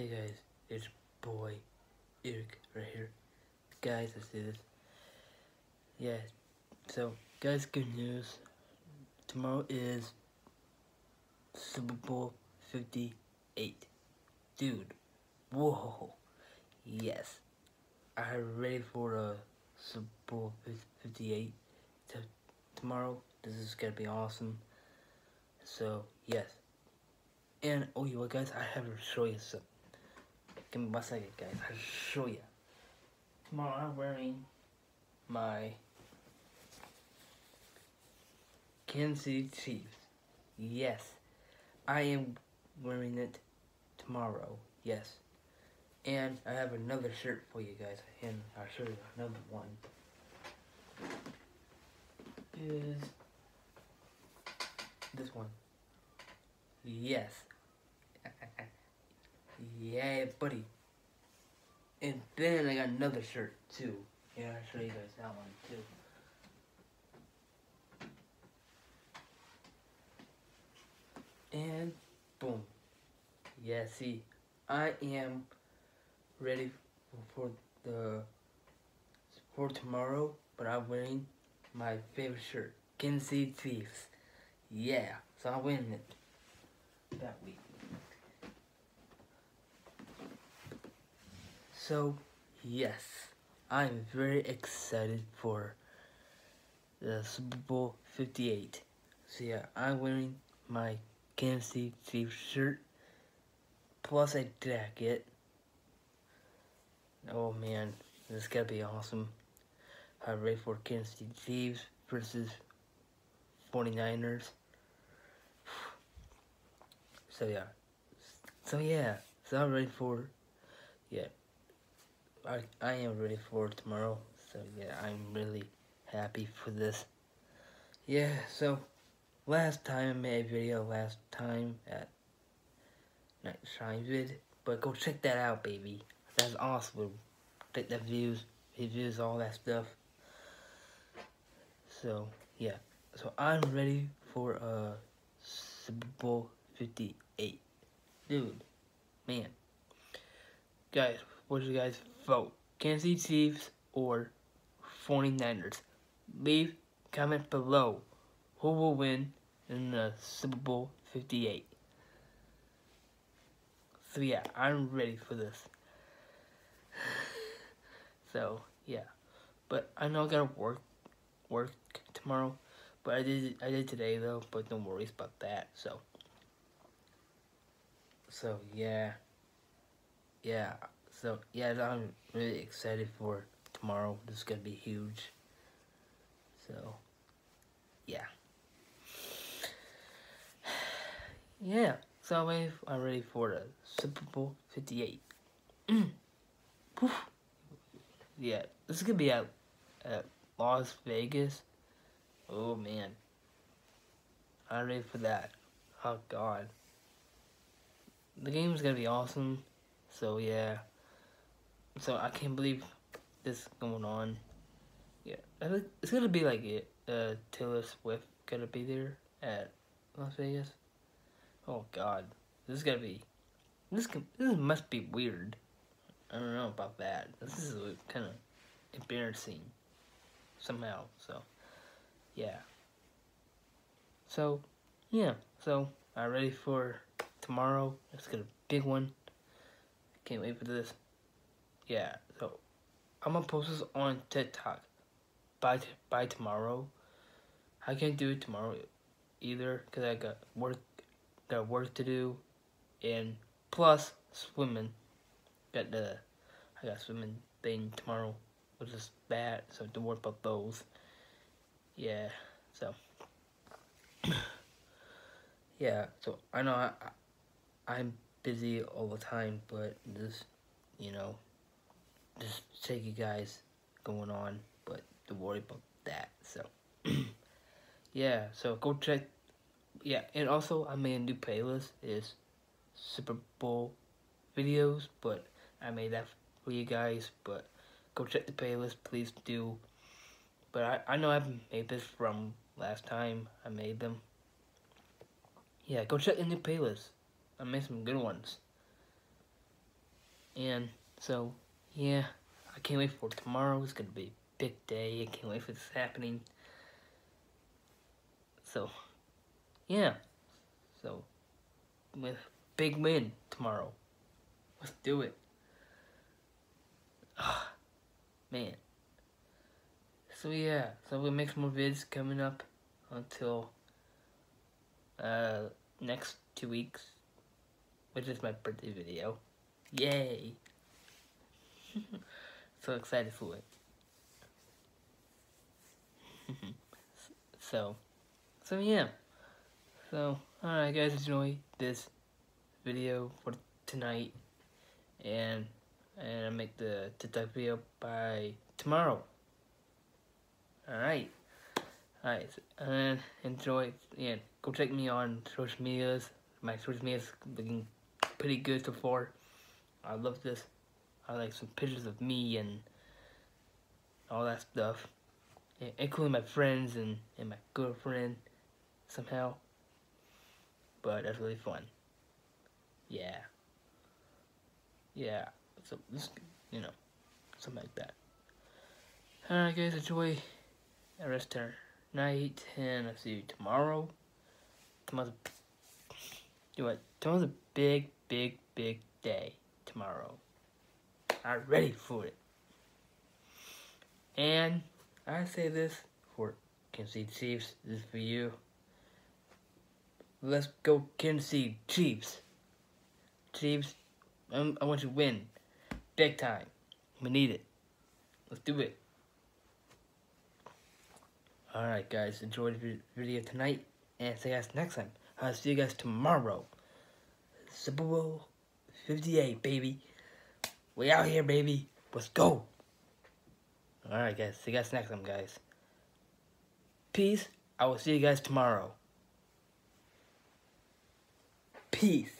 Hey guys, it's boy Eric right here. Guys, let's do this. Yeah, so guys, good news. Tomorrow is Super Bowl 58. Dude, whoa. Yes, I'm ready for a Super Bowl 58 t tomorrow. This is gonna be awesome. So, yes. And, oh, you what, guys, I have to show you something. Give me one second, guys. I'll show you. Tomorrow I'm wearing my Kansas City Chiefs. Yes, I am wearing it tomorrow. Yes. And I have another shirt for you guys. And I'll show you another one. Is this one. Yes. Yeah, buddy. And then I got another shirt too. Yeah, I'll show you guys that one too. And boom. Yeah, see, I am ready for the for tomorrow, but I'm wearing my favorite shirt, Kansas Chiefs. Yeah, so I'm winning it that week. So, yes, I'm very excited for the Super Bowl 58. So yeah, I'm wearing my Kansas City Chiefs shirt, plus a jacket. Oh man, this is gonna be awesome. I'm ready for Kansas City Chiefs versus 49ers. So yeah. So yeah. So I'm ready for yeah. I I am ready for tomorrow. So yeah, I'm really happy for this. Yeah, so last time I made a video last time at Night Shine Vid, but go check that out baby. That's awesome. Take the views, reviews, all that stuff. So yeah. So I'm ready for uh Super Bowl 58. Dude, man. Guys, what you guys vote? Kansas City Chiefs or 49ers? Leave comment below who will win in the Super Bowl 58. So yeah, I'm ready for this. so yeah, but I know I gotta work work tomorrow, but I did I did today though. But no worries about that. So so yeah, yeah. So yeah, I'm really excited for tomorrow. This is gonna be huge. So yeah. Yeah, so I'm ready for the Super Bowl 58. yeah, this is gonna be at, at Las Vegas. Oh man, I'm ready for that. Oh god, the game is gonna be awesome. So yeah, so I can't believe this going on. Yeah, it's gonna be like it. Uh, Taylor Swift gonna be there at Las Vegas. Oh God, this is gonna be this. This must be weird. I don't know about that. This is kind of embarrassing somehow. So yeah. So yeah. So I'm ready for tomorrow. Let's get a big one. Can't wait for this. Yeah. So I'm gonna post this on TikTok by by tomorrow. I can't do it tomorrow either because I got work got work to do and plus swimming. Got the I got swimming thing tomorrow, which is bad, so don't worry about those. Yeah, so yeah, so I know I, I I'm busy all the time, but just you know, just take you guys going on, but don't worry about that. So yeah, so go check yeah, and also I made a new playlist is Super Bowl videos, but I made that for you guys, but go check the playlist, please do. But I, I know I made this from last time I made them. Yeah, go check the new playlist. I made some good ones. And so, yeah, I can't wait for tomorrow. It's gonna be a big day. I can't wait for this happening. So, yeah. So, with big win tomorrow. Let's do it. Ah, man. So yeah, so we'll make some more vids coming up until uh, next two weeks, which is my birthday video. Yay! so excited for it. so, so yeah. So, alright guys, enjoy this video for tonight. And, and I'll make the TikTok video by tomorrow. Alright. Alright, and uh, enjoy, yeah, go check me on social medias. My social media's looking pretty good so far. I love this. I like some pictures of me and all that stuff. Including my friends and, and my girlfriend somehow. But that's really fun. Yeah. Yeah. So, you know, something like that. Alright guys, enjoy the rest of night, and I'll see you tomorrow. Tomorrow's a, you know what? Tomorrow's a big, big, big day. Tomorrow. I'm ready for it. And I say this for Kansas Chiefs. This is for you. Let's go Kansas Chiefs. Chiefs, I'm, I want you to win. Big time. We need it. Let's do it. Alright guys, enjoy the video tonight, and see you guys next time. I'll see you guys tomorrow. Super Bowl 58, baby. We out here, baby. Let's go. Alright guys, see you guys next time, guys. Peace. I will see you guys tomorrow. Peace.